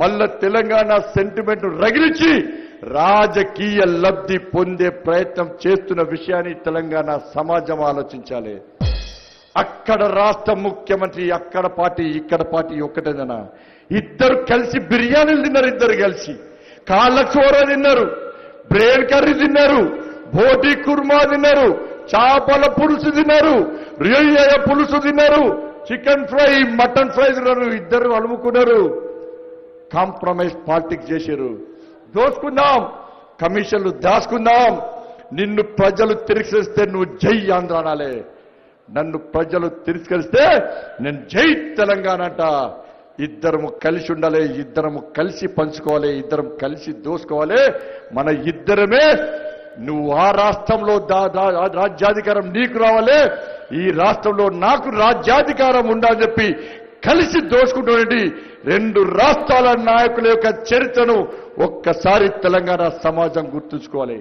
మళ్ళా తెలంగాణ సెంటిమెంట్ రగిలించి రాజకీయ లబ్ధి పొందే ప్రయత్నం చేస్తున్న విషయాన్ని తెలంగాణ సమాజం ఆలోచించాలి. అక్కడ రాష్ట్ర ముఖ్యమంత్రి అక్కడ పార్టీ ఇక్కడ పార్టీ ఒక్కటేదనా ఇద్దరు కలిసి బిర్యానీలు తిన్నారు ఇద్దరు కలిసి. కాళ్ళ తిన్నారు బ్రెయిన్ కర్రీ తిన్నారు బోటి కుర్మా తిన్నారు చేపల పులుసు తిన్నారు రొయ్య పులుసు తిన్నారు చికెన్ ఫ్రై మటన్ ఫ్రై తిన్నారు ఇద్దరు అలుముకున్నారు. కాంప్రమైజ్ పాలిటిక్స్ చేశారు. దోచుకుందాం కమిషన్లు దాచుకుందాం. నిన్ను ప్రజలు తిరస్కరిస్తే నువ్వు జై ఆంధ్ర అనాలే. నన్ను ప్రజలు తిరస్కరిస్తే నేను జై తెలంగాణ అంట. ఇద్దరము కలిసి ఉండాలి ఇద్దరము కలిసి పంచుకోవాలి ఇద్దరం కలిసి దోసుకోవాలి మన ఇద్దరమే నువ్వు ఆ రాష్ట్రంలో దా- దా- రాజ్యాధికారం నీకు రావాలి. ఈ రాష్ట్రంలో నాకు రాజ్యాధికారం ఉండాలని చెప్పి కలిసి దోసుకుంటున్నటువంటి రెండు రాష్ట్రాల నాయకుల యొక్క చరిత్రను ఒక్కసారి తెలంగాణ సమాజం గుర్తుంచుకోవాలి.